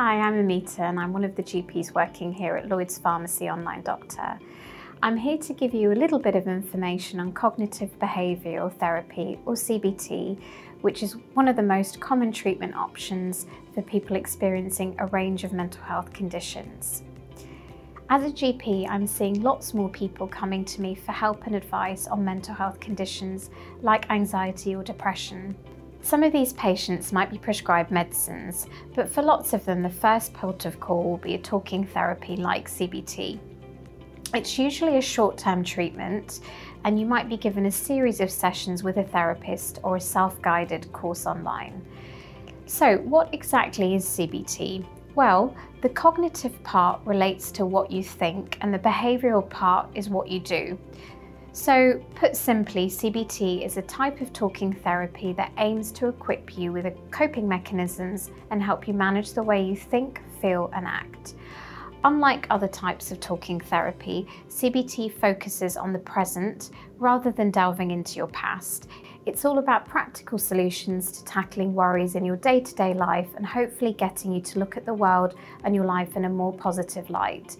Hi, I'm Amita and I'm one of the GPs working here at LloydsPharmacy Online Doctor. I'm here to give you a little bit of information on cognitive behavioural therapy or CBT, which is one of the most common treatment options for people experiencing a range of mental health conditions. As a GP, I'm seeing lots more people coming to me for help and advice on mental health conditions like anxiety or depression. Some of these patients might be prescribed medicines, but for lots of them, the first port of call will be a talking therapy like CBT. It's usually a short-term treatment and you might be given a series of sessions with a therapist or a self-guided course online. So what exactly is CBT? Well, the cognitive part relates to what you think and the behavioural part is what you do. So, put simply, CBT is a type of talking therapy that aims to equip you with coping mechanisms and help you manage the way you think, feel, and act. Unlike other types of talking therapy, CBT focuses on the present rather than delving into your past. It's all about practical solutions to tackling worries in your day to day life and hopefully getting you to look at the world and your life in a more positive light.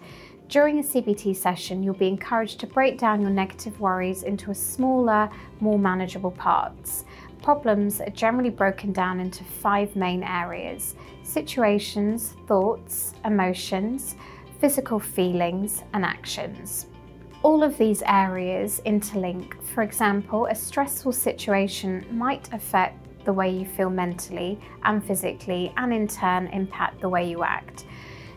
During a CBT session, you'll be encouraged to break down your negative worries into smaller, more manageable parts. Problems are generally broken down into five main areas situations, thoughts, emotions, physical feelings, and actions. All of these areas interlink. For example, a stressful situation might affect the way you feel mentally and physically, and in turn impact the way you act.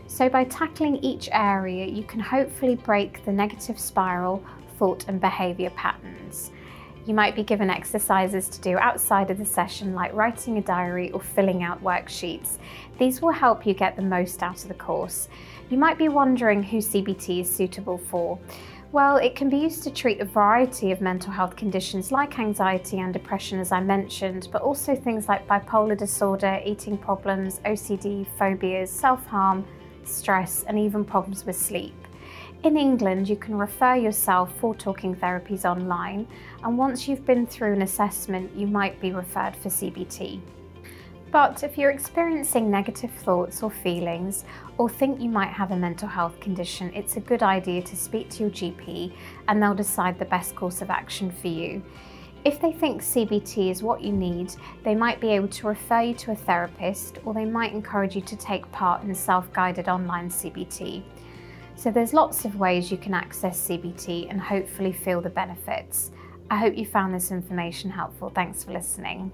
So by tackling each area, you can hopefully break the negative spiral, thought and behaviour patterns. You might be given exercises to do outside of the session like writing a diary or filling out worksheets. These will help you get the most out of the course. You might be wondering who CBT is suitable for. Well, it can be used to treat a variety of mental health conditions like anxiety and depression, as I mentioned, but also things like bipolar disorder, eating problems, OCD, phobias, self harm, stress, and even problems with sleep. In England, you can refer yourself for talking therapies online, and once you've been through an assessment, you might be referred for CBT. But if you're experiencing negative thoughts or feelings, or think you might have a mental health condition, it's a good idea to speak to your GP and they'll decide the best course of action for you. If they think CBT is what you need, they might be able to refer you to a therapist or they might encourage you to take part in self-guided online CBT. So there's lots of ways you can access CBT and hopefully feel the benefits. I hope you found this information helpful. Thanks for listening.